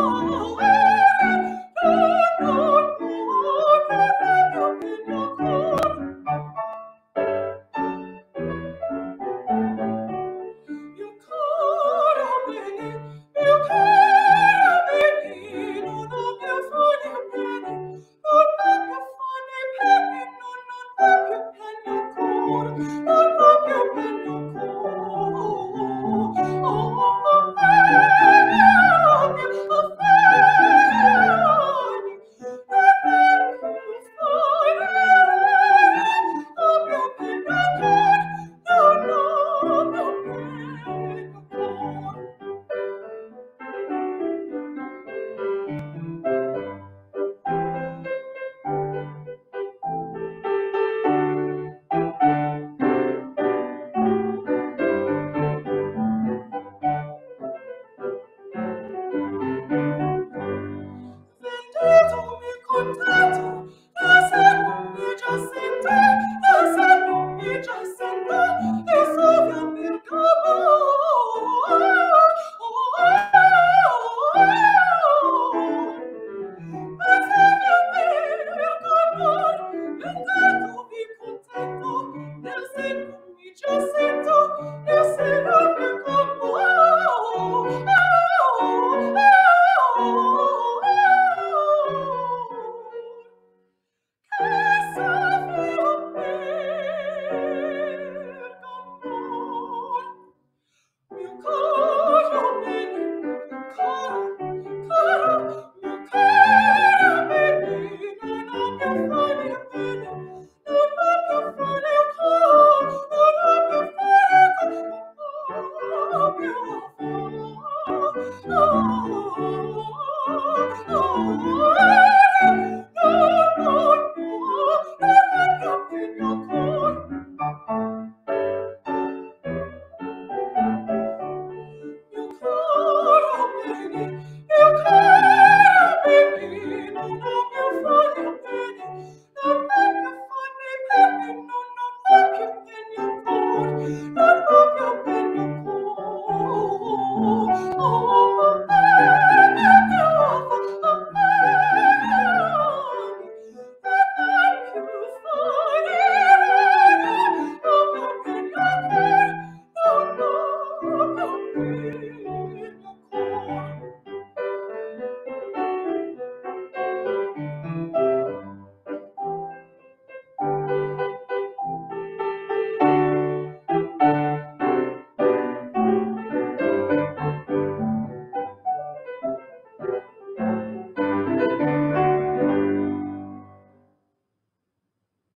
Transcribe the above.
Oh,